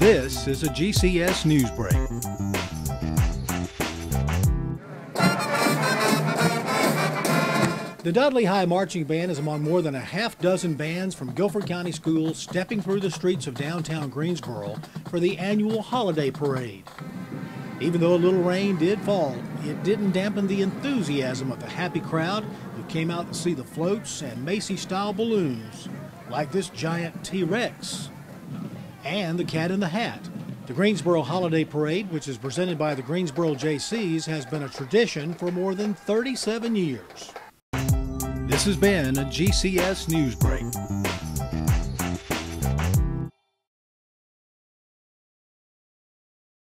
This is a GCS Newsbreak. The Dudley High Marching Band is among more than a half dozen bands from Guilford County Schools stepping through the streets of downtown Greensboro for the annual holiday parade. Even though a little rain did fall, it didn't dampen the enthusiasm of the happy crowd who came out to see the floats and Macy style balloons, like this giant T Rex and the Cat in the Hat. The Greensboro Holiday Parade, which is presented by the Greensboro Jaycees, has been a tradition for more than 37 years. This has been a GCS Newsbreak.